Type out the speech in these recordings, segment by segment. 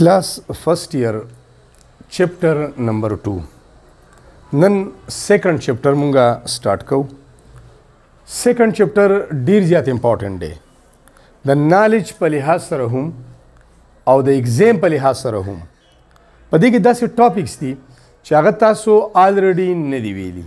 کلاس فرست ایئر چپټر نمبر 2 نن سیکنډ چپټر مونږه سٹارټ کو سیکنډ چپټر ډیر زیات امپورټنت دی د نالج په لحاظ سره هم او د ایگزام په لحاظ سره هم په دې کې داسې ټاپکس دي چې هغه تاسو الریډي نه دی ویلي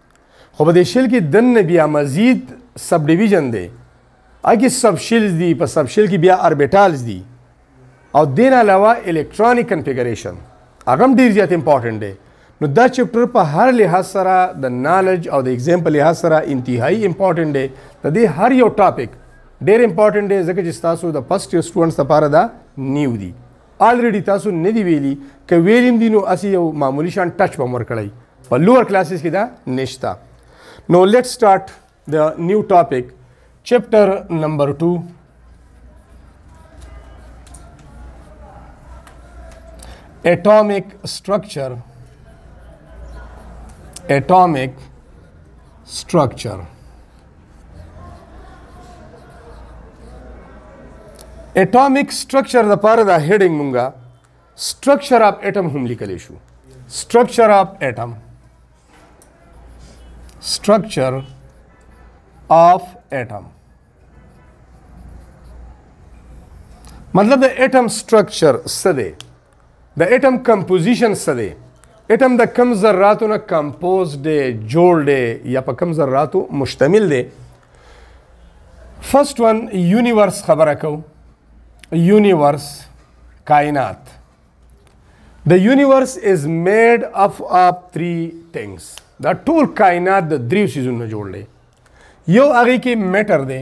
خو په دې شل کې دنه بیا مزید سب ډیویژن دی اګه سب شلز دی په سب شل کې بیا اربیټالز دی او دین علاوه الکترونیک کنفیګریشن هغه هم ډیر زیات امپورټنت دی نو دا چپټر په هر لحاظ سره د نالج او د ایگزام په لحاظ سره انتهایی امپورټنت دی د دې هر یو ټاپک ډیر امپورټنت دی ځکه چې تاسو د فرست ایئر سټوډنټس لپاره دا نیو دی آلریډي تاسو نه دی ویلي که ویلیم دی نو اسی یو معمولی شان ټچ به مور کړی په لوور کلاسز کې دا نشته نو لیټ سٹارټ د نیو ټاپک چپټر نمبر 2 atomic structure atomic structure اټامیک سټرکچر د پاره دا هډینګ مونږه سټرکچر اف اټم هم لیکلی شو سټرکچر اف اټم سټرکچر اف اټم مطلب د اټم سټرکچر څه دی د اټم کمپوزیشن څه دی اټم د کم ذراتو نه کمپوز دی جوړ دی یا په کم ذراتو مشتمل دی فرست ون یونیورس خبره کو یونیورس کائنات د یونیورس از میډ اف اف 3 ټینګز دا ټول کائنات د دریو سیزونو جوړ دی یو هغه کې میټر دی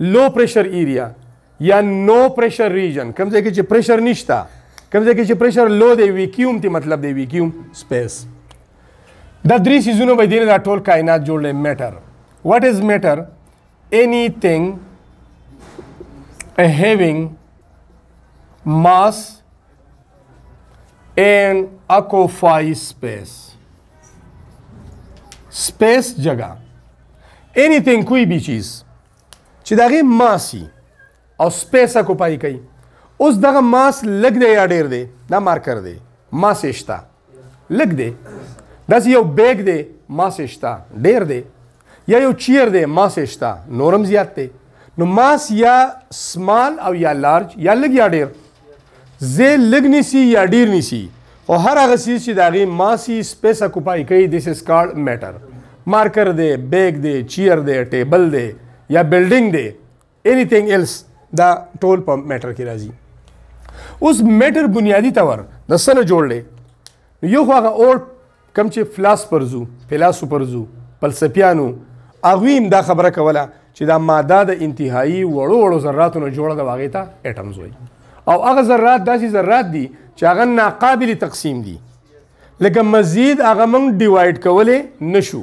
لو پریشر ایریا یا نو پریشر ریجن کوم ځای کې چې پریشر نشته کوم ځای کې چې پریشر لو دی ویکیوم ته مطلب دی ویکیوم سپیس دا درې سیزونه به دینه دا ټول کائنات جوړلې میټر واټ از میټر اني ثینګ هیوینګ ماس اینڈ اکوفائی سپیس سپیس جگہ اینی تینګ کوئی بی چیز چې دغه ماسی او سپیسه کو پای کوي اوس دغه ماس لګ دی یا ډیر دی دا مارکر دی ماس شته لګ دی داس یو بیگ دی ماس شته ډیر دی یا یو چیر دی ماس شته نورم زیات دی نو ماس یا سمال او یا لارج یا لګ یا ډیر زیل لګ نیسی یا ډیر نیسی او هر هغه سیز چې داغي ماسي سپیس اکوپای کوي دیس از کارډ میټر مارکر دی بیگ دی چیر دی ټیبل دی یا بلډینګ دی اني ثینګ ایلس دا ټول په میټر کې راځي اوس میټر بنیادی تور د سره جوړلې یو خو هغه اور کم چې فلاس پرزو فلاسو پرزو فلسفیانو هغوی هم دا خبره کوله چې دا ماده د انتهایی وړو وړو ذراتو نه جوړه ده هغې ته اټمز وایي او هغه ذرات داسې ذرات دي چې هغه ناقابل تقسیم دي لکه مزید هغه موږ ډیوایډ کولی نشو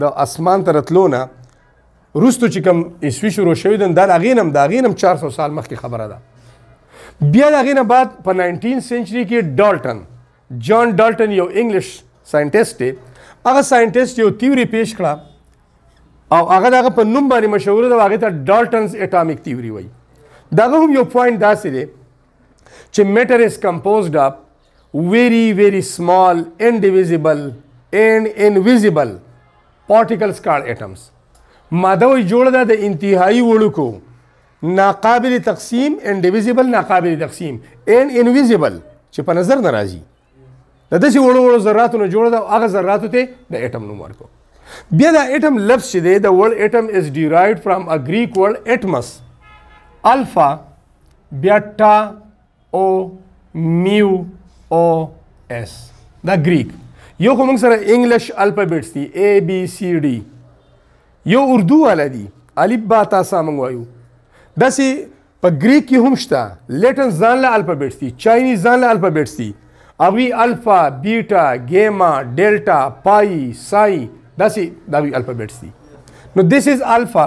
د اسمان تر تلو نه روستو چې کوم اسوي شروع شوی دن دا غینم دا غینم 400 سال مخکې خبره ده بیا دا غینه بعد په 19 سنچري کې ډالټن جان ډالټن یو انګلیش ساينټیست دی هغه ساينټیست یو تیوري پیش کړه او هغه دغه په نوم باندې مشهور دی هغه ته ډالټنز اټامیک تیوري وایي دغه هم یو پوینټ داسې دی چې میټر از کمپوزډ اپ ویری ویری سمال انډیویزیبل اینډ انویزیبل پارټیکلز کار اټمز ماده وی جوړه ده د انتهایی وړوکو ناقابل تقسیم انډیویزیبل ناقابل تقسیم اینډ انویزیبل چې په نظر ناراضي د داسې وړو وړو ذراتو نه جوړه ده او هغه ذراتو ته د اټم نوم ورکو بیا دا اټم لفظ چې دی د ورډ اټم از ډیرایډ فرام ا ګریک ورډ اټمس الفا بیا ټا او میو او اس دا ګریک یو خو موږ سره انګلیش الفابیټس دي ا بي سي ډي یو اردو والا دي الف با تا سا موږ وایو داسې په ګریک کې هم شته لیټن ځان له الفابیټس دي چاینیز ځان له الفابیټس دي اوی الفا بیټا ګیما ډیلټا پای سای داسې دا وی الفابیټس دي نو دیس از الفا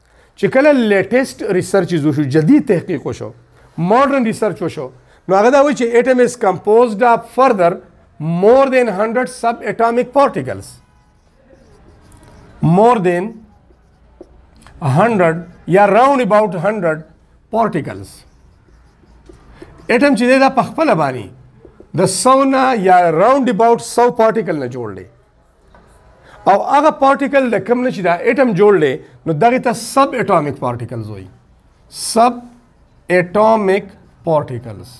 چې کله لیټیسټ ریسرچ یې وشو جدید تحقیق وشو ماډرن ریسرچ وشو نو هغه دا وایي چې اټم از کمپوزډ اف فردر مور دین 100 سب اټامیک پارټیکلز مور دین 100 یا راوند اباوت 100 پارټیکلز اټم چې دا په خپل باندې د 100 نه یا راوند اباوت 100 پارټیکل نه جوړ دی او هغه پارټیکل د کوم نه چې دا اټم جوړ دی نو دغه ته سب اټامیک پارټیکلز وایي سب اټامیک پارټیکلز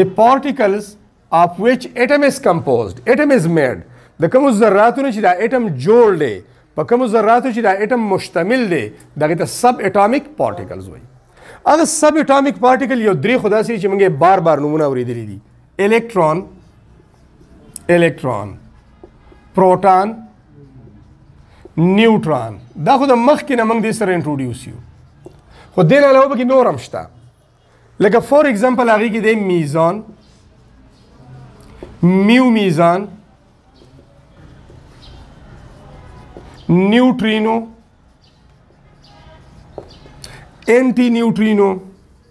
د پارټیکلز اف ویچ اټم از کمپوزډ اټم از میډ د کوم ذراتو نه چې دا اټم جوړ دی په کوم ذراتو چې دا اټم مشتمل دی دغه ته سب اټامیک پارټیکلز وایي هغه سب اټامیک پارټیکل یو درې خداسي چې موږ بار بار نمونه اوریدلې دي الکترون الکترون پروټون نیوټرون دا خو د مخ کې نه موږ دې سره انټروډیوس یو خو دې نه علاوه کې نور هم شته لکه فور ایگزامپل هغه کې د میزان میو میزان نیوټرینو انټي نیوټرینو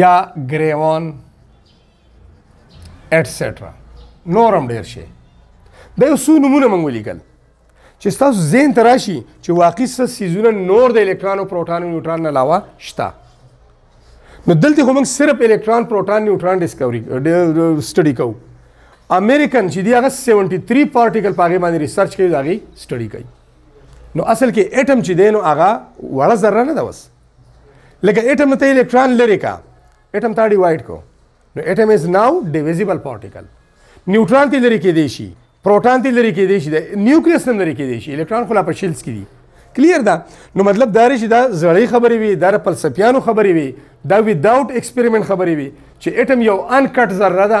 یا ګریوان ایټسټرا نور هم ډیر شي د یو څو نمونه موږ ولیکل چې تاسو زین ته راشي چې واقعي څه سیزونه نور د الکترون او پروټون او نیوټرون نه علاوه شته نو دلته خو موږ صرف الکترون پروټون نیوټرون ډیسکوري سټډي کوو امریکن چې دی هغه 73 پارټیکل پاګې باندې ریسرچ کوي دا غي سټډي کوي نو اصل کې اټم چې دی نو هغه وړه ذره نه ده وس لکه اټم ته الکترون لري کا اټم ته ډیوایډ کو نو اټم از ناو ډیویزیبل پارټیکل نیوټرون ته لري کې دی شي پروټون ته لري کې دی شي د نیوکلیس هم لري کې دی شي الکترون خلا په شیلز کې دي کلیر ده نو مطلب دا رشي دا زړې خبرې وي دا فلسفیانو خبرې وي دا وداوت ایکسپریمنت خبرې وي چې اټم یو ان کټ ذره ده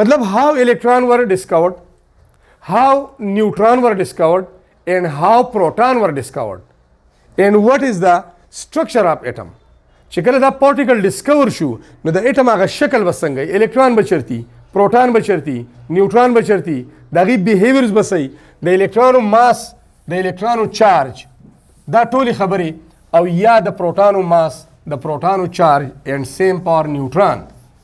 مطلب هاو الکترون ور ډیسکاورډ هاو نیوټرون ور ډیسکاورډ اینڈ هاو پروټون ور ډیسکاورډ اینڈ واټ از دا سټرکچر اف اټم چې کله دا پارټیکل ډیسکور شو نو د اټم هغه شکل وسنګي الکترون بچرتي پروټون بچرتي نیوټرون بچرتي دغه بیهیویرز بسي د الکترونو ماس د الکترونو چارج دا ټولي خبري او یا د پروټونو ماس د پروټونو چارج اینڈ سیم پاور نیوټرون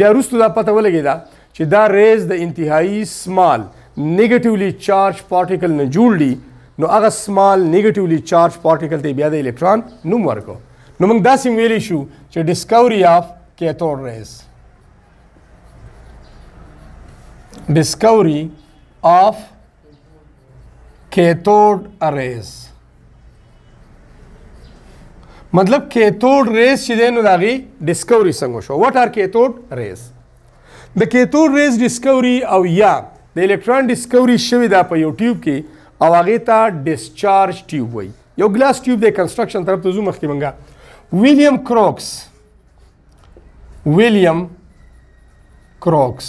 بیا وروسته دا پته ولګېده چې دا ریز د انتهایی سمال نیگیټیولی چارج پارټیکل نه جوړ دي نو هغه سمال نیگیټیولی چارج پارټیکل ته بیا د الکترون نوم ورکو نو موږ دا سیم ویلی شو چې ډیسکوري اف کیتور ریز ډیسکوري اف کیتود اریز مطلب کیتود ریز چې دی نو د هغې ډسکوري څنګه شو واټ آر کیتود ریز د کیتود ریز ډسکوري او یا د الکترون ډسکوري شوې ده په یو ټیوب کې او هغې ته ډسچارج ټیوب وایي یو ګلاس ټیوب د کنسټرکشن طرف ته ځو مخکې مونږه ویلیام کروکس ویلیام کروکس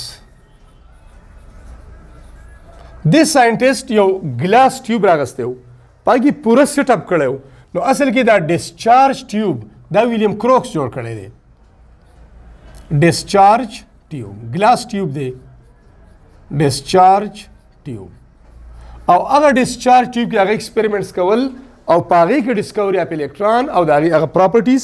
د ساينټیست یو ګلاس ټیوب راغسته و پاګي پوره سیټ اپ کړو نو اصل کې دا ډیسچارج ټیوب دا ویلیام کروکس جوړ کړی دی ډیسچارج ټیوب ګلاس ټیوب دی ډیسچارج ټیوب او هغه ډیسچارج ټیوب کې هغه ایکسپریمنټس کول او پاغي کې ډیسکوري اپ الکترون او داغي هغه پراپرټیز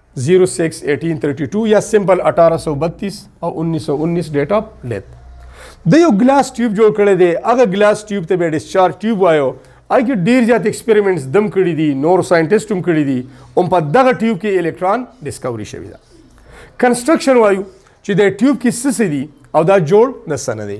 061832 یا سمبل 1832 او 1919 ډیټ اف ډیت د یو ګلاس ټیوب جوړ کړی دی هغه ګلاس ټیوب ته به ډیسچارج ټیوب وایو هغه کې ډیر زیات ایکسپریمنټس دم کړی دي نور ساينټیسټ هم کړی دي او په دغه ټیوب کې الکترون ډیسکوري شوی دا کنستراکشن وایو چې د ټیوب کې څه دي او دا جوړ د سنه دی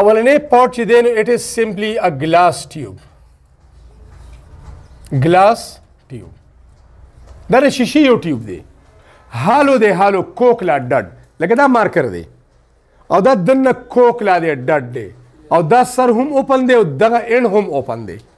اولنې پاټ چې دی نو اټ از سمپلی ا ګلاس ټیوب ګلاس ټیوب دا د شیشې یو ټیوب دی هالو دی هالو کوکلا ډډ لکه دا مارکر دی او دا دنه کوکلا دی ډډ دی او دا سر هم اوپن دی او دغه اند هم اوپن دی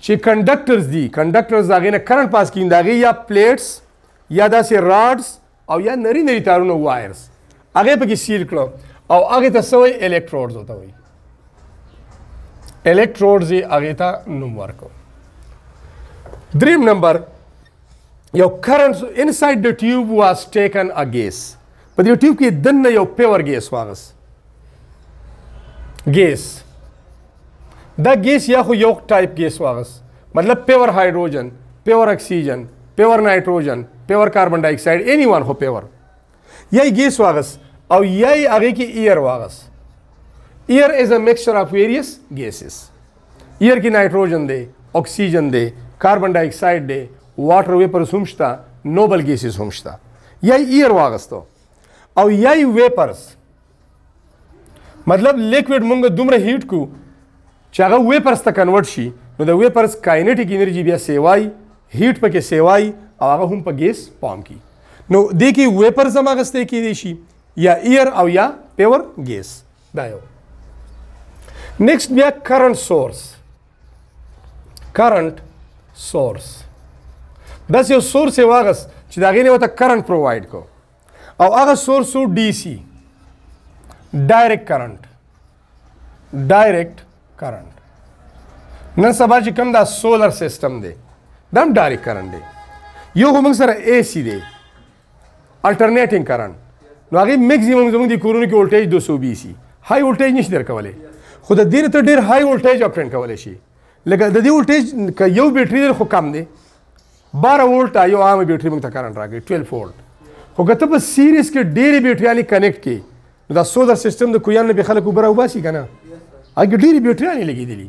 چې کنډکټرز دي کنډکټرز هغې نه کرنټ پاس کېږي د هغې یا پلیټس یا داسې راډز او یا نری نری تارونه وایرز هغه پکې سیل کړو او هغه ته سوې الکتروډز وته وي الکتروډز یې هغه ته نوم ورکو دریم نمبر یو کرنټ انساید د ټیوب واز ټیکن ا ګیس په دې ټیوب کې دنه یو پیور ګیس واغس ګیس دا ګیس یا خو یو ټایپ ګیس واغس مطلب پیور هایدروجن پیور اکسیجن پیور نایټروجن پیور کاربن ډای اکساید اني وان خو پیور یا ګیس واغس او یا هغه کې ایر واغس ایر از ا میکسچر اف ویریس ګیسز ایر کې نایټروجن دی اکسیجن دی کاربن ډای اکساید دی واټر ویپرز هم شته نوبل ګیسز هم شته یا ایر واغستو او یا ویپرز مطلب لیکوډ مونږ دومره هیټ کو چې هغه ویپرز ته کنورټ شي نو د ویپرز کاینټیک انرژي بیا سیوای هیټ پکې سیوای او هغه هم په ګیس پام کی نو د کې ویپرز هم اغستې کېدی شي یا ایر او یا پیور ګیس دا یو نیکسټ بیا کرنٹ سورس کرنٹ سورس داسې یو سورس یې واغست چې د هغې نه ورته کرنټ پرووایډ کو او هغه سورس و ډي سي ډایرکټ کرنټ ډایرکټ کرنټ نن سبا چې کوم دا سولر سیستم دی دا هم ډایرکټ کرنټ دی یو خو موږ سره اے سي دی الټرنیټینګ کرنټ نو هغه میکسیمم زموږ د کورونو کې ولټیج 220 سي های ولټیج نشي درکولای خو د دې ته ډیر های ولټیج اپټین کولای شي لکه د دې ولټیج ک یو بیټری ډیر خو کم دی 12 ولټ یو عام بیټری موږ ته کرنټ راکړي 12 ولټ خو کته په سیریز کې ډیر بیټریانې کنیکټ کی دا سولر سیستم د کویان به خلکو برابر وباسي کنه هغه ډیر بیټریانې لګیدلی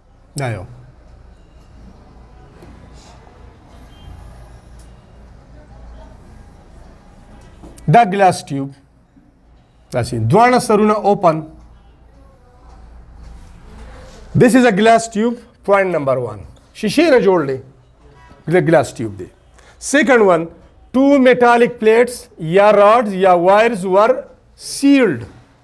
دا یو دا ګلاس ټیوب داسې دواړه سرونه اوپن This is a glass tube, point number one. شیشې نه جوړ دی د ګلاس ټیوب دی سیکنډ ون ټو میټالیک پلیټس یا راډز یا وایرز ور سیلډ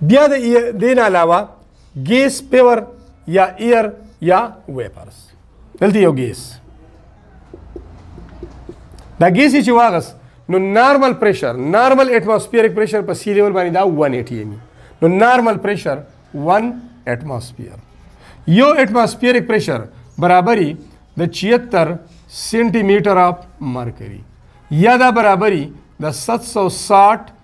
بیا د دې نه علاوه ګیس پیور یا ایر یا ویپرز دلته یو ګیس دا ګیس چې واغس نو نارمل پریشر نارمل اټماسفیریک پریشر په سی لیول باندې دا 180 ایم نو نارمل پریشر 1 اټماسفیر یو اټماسفیریک پریشر برابرۍ د 76 سنټي میټر اف مرکری یا دا برابرۍ د 760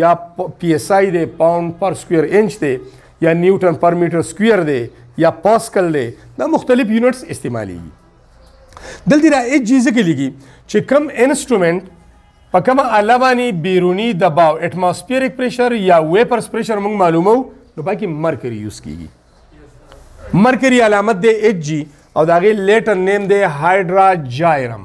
یا پی ایس آی دی پاوند پر سکویر انچ دی یا نیوټن پر میټر سکویر دی یا پاسکل دی دا مختلف یونټس استعمالیږي دلته را ایچ جی ځکه لیږي چې کم انسټرومنټ په کومه اله باندې بیرونی دباو اټماسفیریک پریشر یا ویپرز پریشر موږ معلومو نو پکې مرکری یوز کیږي مرکری علامت دی ایچ جی او داغه لیټر نیم دی هایدرا جایرم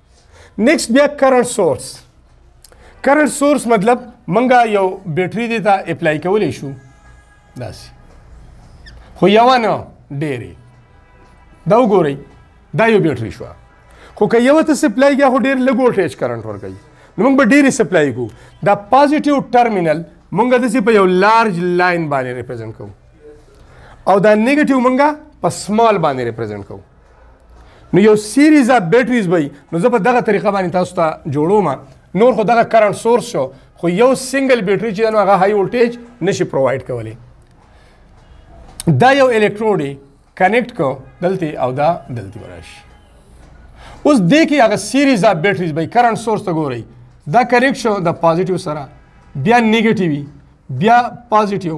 نیکسټ بیا کرنٹ سورس کرنٹ سورس مطلب منګه یو بیټری دی ته اپلای کولی شو داسې خو یوه نه ډېرې دا وګورئ دا یو بیټری شوه خو که یو ته سپلای کې خو ډیر لږ وولټیج کرنٹ ورکوي نو موږ به ډیر سپلای کو دا پازیټیو ټرمینل موږ د سی په یو لارج لاین باندې ریپرزینټ کوو او دا نیگیټیو موږ په سمال باندې ریپرزینټ کوو نو یو سیریز اف بیټریز به نو زه په دغه طریقه باندې تاسو ته جوړوم نور خو دغه کرنټ سورس شو خو یو سنگل بیټری چې نو هغه های ولټیج نشي پروواید کولی دا یو الکتروډ کنیکټ کو دلته او دا دلته ورش اوس د کې هغه سیریز اف بیټریز به کرنټ سورس ته ګوري دا کنیکټ شو د پازیټیو سره بیا نیگیټیوی بیا پازیټیو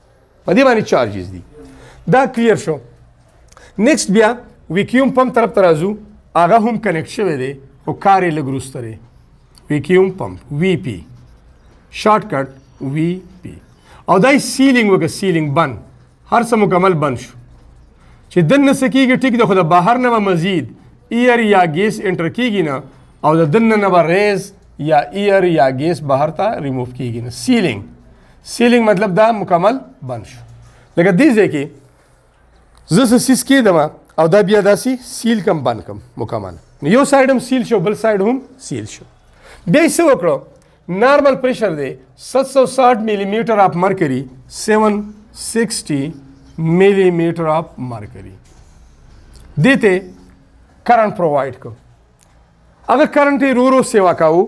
په دې باندې چارجز دي دا کلیر شو نیکست بیا ویکیوم پمپ طرف ته راځو هغه هم کنیکټ شوی دی خو کار یې لږ وروسته دی ویکیوم پمپ وی پی شارټ کټ وی پی او دا سیلینګ وکړه سیلینګ بند هر څه مکمل بند شو چې دننه څه کېږي ټیک دی خو د بهر نه به مزید ایئر یا ګیس انټر کېږي نه او د دننه نه به ریز یا ایئر یا ګیس بهر ته ریموف کېږي نه سیلینګ سیلینګ مطلب دا مکمل بند شو لکه دې ځای کې زه څه سیس کېدم او دا بیا داسې سیل کم بند کم مکمل نو یو سایډ هم سیل شو بل سایډ هم سیل شو بیا یې څه وکړو نارمل پریشر دی 760 ملي میټر اپ مرکري 760 ملي میټر اپ مرکري دې ته کرنټ پرووایډ کو هغه کرنټ یې رو رو سیوا کاوه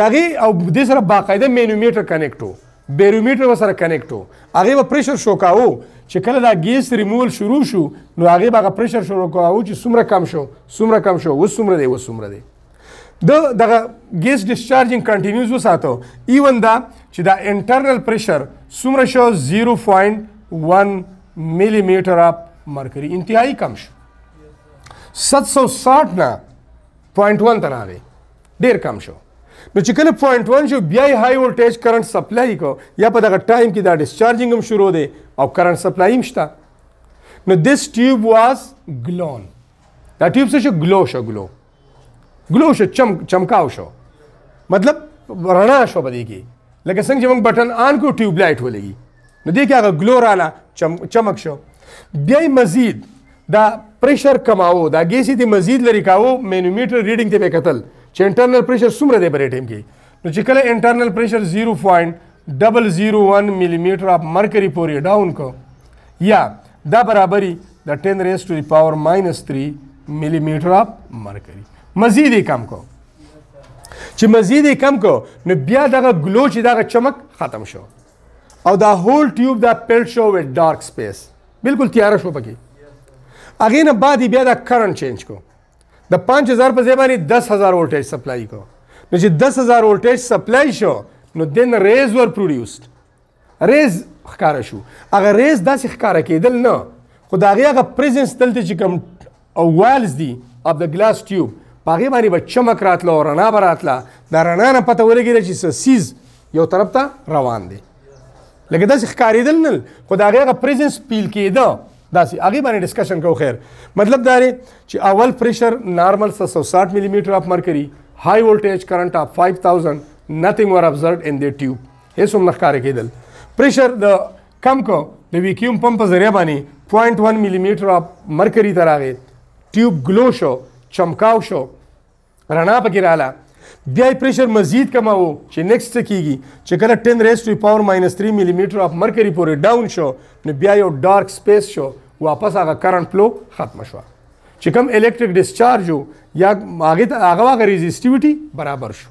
دغه او د سره باقاعده مینومیټر کنیکټ وو بیرومیټر سره کنیکټ وو هغه به پریشر شو کاو چې کله دا ګیس ریمول شروع شو نو هغه به پریشر شروع کاو چې څومره کم شو څومره کم شو و څومره دی و څومره دی د دغه ګیس ډیسچارجینګ کنټینیوز وساتو ایون دا چې دا انټرنل پریشر څومره شو 0.1 ملي میټر اپ مرکری انتهایی کم شو 760 نه 0.1 ته راغی ډیر کم شو نو چې کله پوینټ 1 شو بیا یې های ولټیج کرنٹ سپلای کو یا په دغه ټایم کې دا ډیسچارجینګ هم شروع دی او کرنٹ سپلای هم شته نو دیس ټیوب واز ګلون دا ټیوب څه شو ګلو شو ګلو ګلو شو چم چمکاو شو مطلب رڼا شو په دې کې لکه څنګه چې موږ بټن آن کو ټیوب لایټ ولګي نو دې کې هغه ګلو رااله چم چمک شو بیا مزید دا پریشر کماوه دا ګیس دی مزید لري کاوه مینومیټر ریډینګ ته به کتل چې انټرنل پریشر څومره دی پرې ټیم کې نو چې کله انټرنل پریشر 0.001 ملي میټر اپ مرکری پورې ډاون کو یا دا برابرۍ د 10 ریز ټو دی پاور ماینس 3 ملي میټر اپ مرکری مزید یې کم کو چې مزید یې کم کو نو بیا دغه ګلو چې دغه چمک ختم شو او دا هول ټیوب دا پیلټ شو وې ډارک سپیس بالکل تیاره شو پکې هغې نه بعد بیا دا کرنټ چینج کو د پنځ هزار په ځای باندې دس هزار وولټیج سپلای کو نو چې دس هزار وولټیج سپلای شو نو دین ریز ور پروډیوسډ ریز ښکاره شو هغه ریز داسې ښکاره کېدل نه خو د هغې هغه پریزنس دلته چې کوم او والز دی اف د ګلاس ټیوب په هغې باندې به چمک راتله او رڼا به راتله د رڼا نه پته ولګېده چې څه سیز یو طرف ته روان دی لکه داسې ښکارېدل نه خو د هغې هغه پریزنس فیل کېده داسې هغې باندې ډسکشن کوو خیر مطلب دا دی چې اول پریشر نارمل څه سو ساټ ملي میټر اف مرکري های ولټیج کرنټ اف فایو تاوزنډ نتنګ ور ابزرډ ان دی ټیوب هېڅ هم نه ښکاره کېدل پریشر د کم کو د ویکیوم پمپ په ذریعه باندې 0.1 ملي میټر اپ مرکری ته راغی ټیوب ګلو شو چمکاو شو رڼا پکې رااله بیا پریشر مزید کماو چې نیکسټ کیږي چې کله 10 ریس ټو پاور ماینس 3 ملي میټر اپ مرکری پورې ډاون شو نو بیا یو ډارک سپیس شو واپس هغه کرنٹ فلو ختم شو چې کوم الیکټریک ډیسچارج یا هغه هغه ریزیسټیویټي برابر شو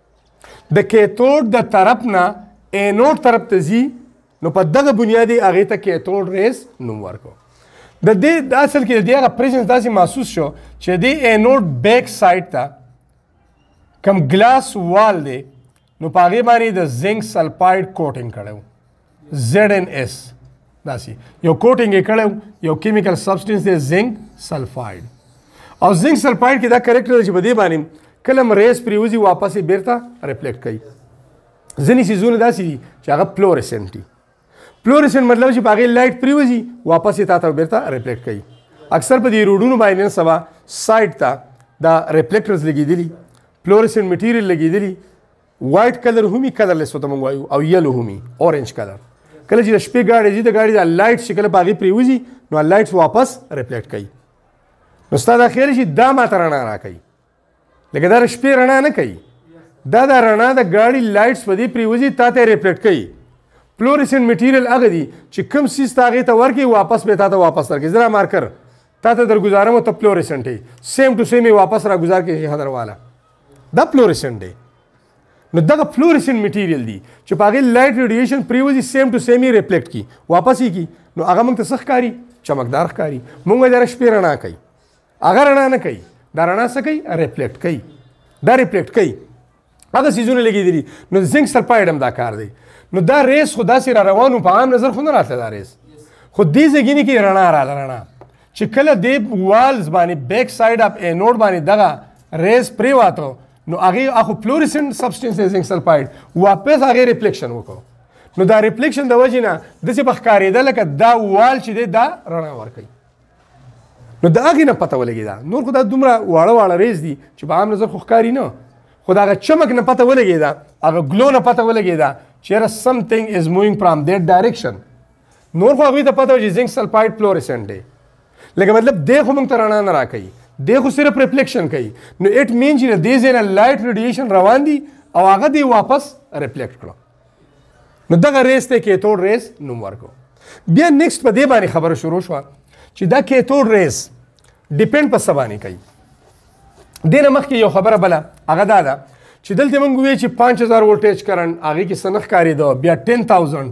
د کیتوډ د طرف نه اینوډ طرف ته ځي نو په دغه بنیادي هغه ته کیتوډ ریس نوم ورکو د دې د اصل کې د دې هغه پریزنس داسې محسوس شو چې د اینوډ بیک سایډ ته کم ګلاس وال دی نو په هغه باندې د زنک سلفاید کوټینګ کړو زد ان اس داسې یو کوټینګ یې کړی یو کیمیکل سبسټنس دی زنګ سلفاید او زنګ سلفاید کې دا کریکټر دی چې په دې باندې کله هم ریس پریوځي واپس یې بیرته ریفلیکټ کوي ځینې سیزونه داسې دي چې هغه فلورسنټ دي فلورسنټ مطلب چې په هغې لایټ پریوځي واپس یې تا ته بیرته ریفلیکټ کوي اکثر په دې روډونو باندې نن سبا سایډ ته دا ریفلیکټرز لګېدلي فلورسنټ میټیریل لګېدلي وایټ کلر همي کلرلیس ته موږ وایو او یلو همي اورنج کلر کله چې د شپې ګاډي دي د ګاډي د لایټ چې کله باغې پریوزي نو لایټ واپس ریفلیکټ کوي نو ستا دا خیال شي دا ماته رڼا را کوي لکه دا شپې رڼا نه کوي دا دا رڼا د ګاډي لایټس په دې پریوزي تا ته ریفلیکټ کوي فلورسنټ میټیریل هغه دي چې کم سیس تاغه ته ورکی واپس به تا ته واپس ورکی زرا مارکر تا ته درګزارم ته فلورسنټ سیم ټو سیم واپس را گزار کې حضر والا دا فلورسنټ دی نو دغه فلورسنټ میټیریل دی چې په هغه لایټ ریډیشن پریوزي سیم ټو سیم ریفلیکټ کی واپس کی نو هغه موږ ته څه ښکاری چمکدار ښکاری موږ د شپې رڼا کوي هغه رڼا نه کوي دا رڼا څه کوي ریفلیکټ کوي دا ریفلیکټ کوي هغه سیزونه لګي دي نو زنک سلفاید هم دا کار دی نو دا ریس خو داسې را روانو په عام نظر خو نه راته دا ریس خو دې ځګینه کې رڼا را رڼا چې کله دی والز باندې بیک ساید اف انوډ باندې دغه ریز پری واتو نو هغه اخو فلورسنت سبسټنس زنګ سلفاید واپس هغه ریفلیکشن وکړو نو دا ریفلیکشن د وجې نه داسې به ښکارېده لکه دا وال چې دی دا رڼا ورکوي نو د هغې نه پته ولګېده نور خو دا دومره واړه واړه ریز دي چې په عام نظر خو ښکاري نه خو د هغه چمک نه پته ولګېده هغه ګلو نه پته ولګېده چېره سمثینګ از مووینګ فرام دیټ ډایرکشن نور خو هغوی ته پته وي چې زنک سلفایډ فلورسنټ دی لکه مطلب دی خو موږ ته رڼا نه راکوي دی خو صرف ریفلیکشن کوي نو اټ مین چې د دې ځای نه لایټ ریډیشن روان دي او هغه دی واپس ریفلیکټ کړو نو دغه ریس ته کیتوډ ریس نوم ورکو بیا نیکسټ په دې باندې خبره شروع شوه چې دا کیتوډ ریس ډیپند په څه باندې کوي دینه مخکې یو خبره بله هغه دا ده چې دلته مونږ وی چې 5000 وولټیج کرنټ هغه کې سنخ کاری دو بیا 10000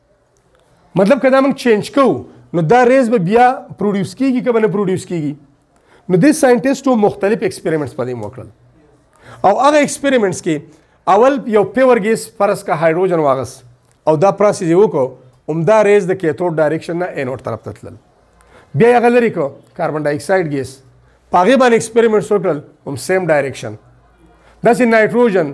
مطلب کدا موږ چینج کو نو دا ریز به بیا پروډوس کیږي که به نه پروډوس کیږي نو د ساينټیسټو مختلف ایکسپریمنټس په دې وکړل او هغه ایکسپریمنټس کې اول یو پیور ګیس فرض کا هایدروجن واغس او دا پروسس یې وکړو عمده ریز د کیتود ډایریکشن نه انورډ طرف ته تلل بیا یې غلری کو کاربن ډای اکساید ګیس پاغه باندې ایکسپریمنټس وکړل هم سیم ډایریکشن داسې نایټروجن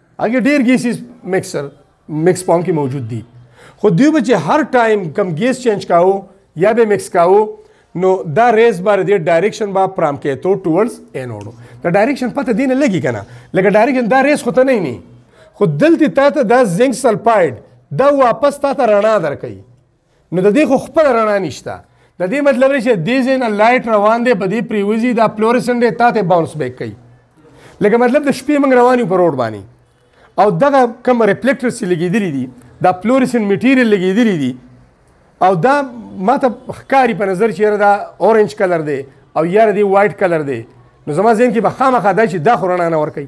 هغه ډیر ګیسز مکسر مکس پام کې موجود دي خو دوی به چې هر ټایم کم ګیس چینج کاوه یا به مکس کاوه نو دا ریز بار دی ډایریکشن با پرام کې تو ټورډز انوډو دا ډایریکشن پته دینه لګی کنه لکه ډایریکشن دا ریز خو ته نه نه خو دلته تا ته دا زنک سلفاید دا واپس تا ته رڼا درکې نو د دې خو خپل رڼا نشته د دې مطلب دی چې دې ځای نه لایټ روان دی په دې پریوزي دا فلورسنټ دی تا ته باونس بیک کوي لکه مطلب د شپې موږ روان یو په روډ باندې او دغه کوم ریفلیکټر چې لګېدلي دي دا فلورسنټ میټیریل لګېدلي دي او دا ماته ښکاري په نظر چې یاره دا اورنج کلر دی او یاره دی وایټ کلر دی نو زما ذهن کې به خامخا دا چې دا خو رڼا نه ورکوي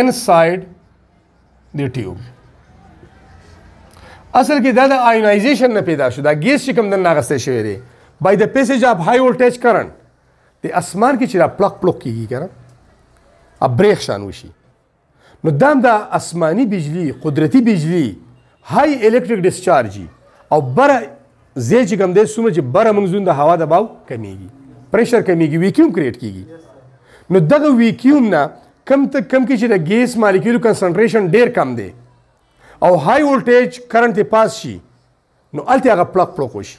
inside the tube اصل کې دا د آیونایزیشن نه پیدا شو دا ګیس چې کوم د ناغسته شوی دی بای د پیسج اپ های ولټیج کرنٹ د اسمان کې چې دا پلک پلک کیږي کنه ا بریخ شان وشي نو دام دا اسماني بجلی قدرتي بجلی های الکتریک ډیسچارج او بر زی چې کوم دی سومره چې بر موږ زون د هوا دباو کمیږي پریشر کمیږي ویکیوم کریټ کیږي نو دغه ویکیوم نه کم ته کم کې چې د ګیس مالیکول کنسنټریشن ډیر کم دی او های ولټیج کرنٹ ته پاس شي نو الته هغه پلک پلک وشي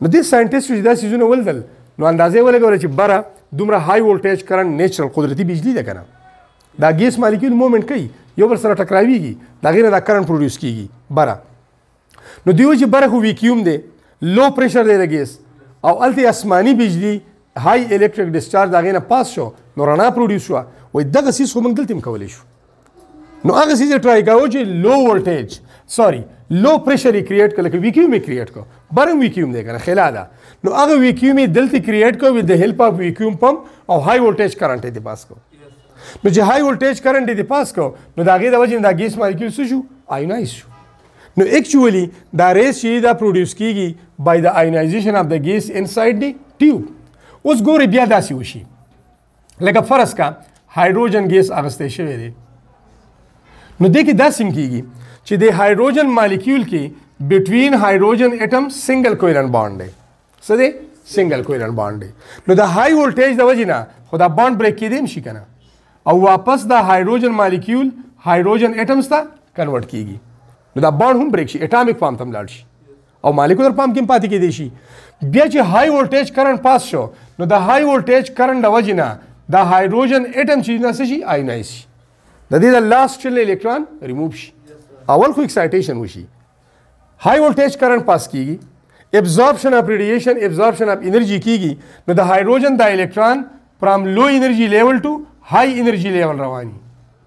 نو دې ساينټیسټو چې دا سیزونه ولدل نو اندازې ولګول چې بره دومره های ولټیج کرنټ نیچرل قدرتي بجلی ده کنه دا ګیس مالیکول مومنټ کوي یو بل سره ټکراویږي دا غیر دا کرنټ پروډوس کیږي بره نو دیو چې بره خو ویکیوم دی لو پریشر دی د ګیس او الته آسماني بجلی های الیکټریک ډیسچارج دا غینه پاس شو نو رڼا پروډوس شو وای دغه سیس خو موږ دلته کولای شو نو هغه سیز ټرای کاوه چې لو ولټیج سوري لو پریشر یې کریټ کړ لکه ویکیوم یې کریټ کړ برم ویکیوم دی کنه خلا ده نو هغه ویکیوم یې دلته کریټ کړ وذ د هیلپ اف ویکیوم پمپ او های ولټیج کرنٹ یې پاس کړ نو چې های ولټیج کرنٹ یې پاس کړ نو دا غي د وجه دا ګیس مالیکول څه شو آینایز شو نو اکچولی دا ریس چې دا پروډوس کیږي بای د آینایزیشن اف د ګیس انساید دی ټیوب اوس ګوري بیا داسې وشي لکه فرض کا هایدروجن ګیس اغستې شوی دی نو دې کې دا سم کیږي چې د هایدروجن مالیکیول کې بټوین هایدروجن اټم سنگل کویلن بانډ دی څه دی سنگل کویلن بانډ دی نو د های ولټیج د وجې نه خو دا بانډ بریک کېدی نشي کنه او واپس دا هایدروجن مالیکیول هایدروجن اټمز ته کنورټ کیږي نو دا بانډ هم بریک شي اټامیک فارم ته هم لاړ شي او مالکو در پام کې پاتې کېدی شي بیا چې های ولټیج کرنټ پاس شو نو د های ولټیج کرنټ د وجې نه د هایدروجن اټم چې نه شي آینایز شي د دې د لاست چل الکترون ریموو شي اول خو ایکسایټیشن وشي های ولټیج کرنټ پاس کیږي ابزوربشن اف ریډیشن ابزوربشن اف انرژي کیږي نو د هایدروجن د الکترون فرام لو انرژي لیول ټو های انرژي لیول رواني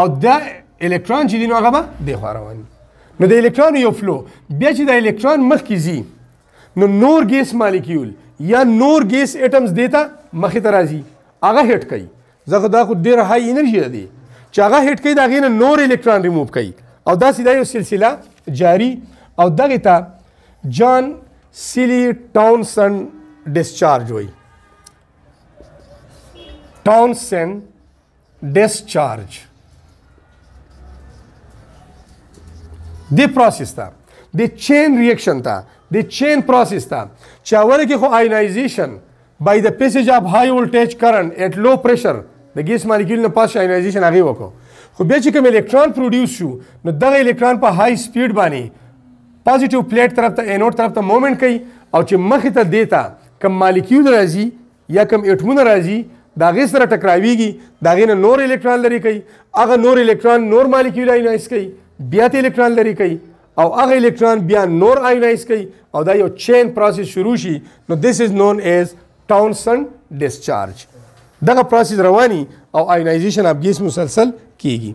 او دا الکترون چې دی نو هغه به دې خوا روان وي نو د الکترون یو فلو بیا چې د الکترون مخکې ځي نو نور ګیس مالیکیول یا نور ګیس اټمز دیتا مخې ته راځي هغه هټ کوي ځکه دا خو ډېر های انرژي ده دی چې هغه هټ کوي دا غینه نور الکترون ریموو کوي او دا سیده یو سلسله جاری او دغه ته جان سیلی ټاونسن ډیسچارج وایي ټاونسن ډیسچارج د پروسس ته د چین ریاکشن ته د چین پروسس ته چې اوله کې خو آینایزیشن بای د پیسج اف های ولټیج کرنٹ ایټ لو پریشر د ګیس مالیکول نه پاس آینایزیشن هغه وکړو خو به چې کوم الکترون پروډوس شو نو دغه الکترون په های سپیډ باندې پوزټیو پلیټ طرف ته انوډ طرف ته موومېنټ کوي او چې مخې ته دیتا کوم مالیکول راځي یا کوم اټمونه راځي د هغې سره ټکراویږي د هغې نه نور الکترون لرې کوي هغه نور الکترون نور مالیکیول آینایز کوي بیا ته الکترون لرې کوي او هغه الکترون بیا نور آینایز کوي او دا یو چین پروسس شروع شي نو دیس از نون ایز ټاونسن ډیسچارج دغه پروسس رواني او آینایزیشن اف ګیس مسلسل کیږي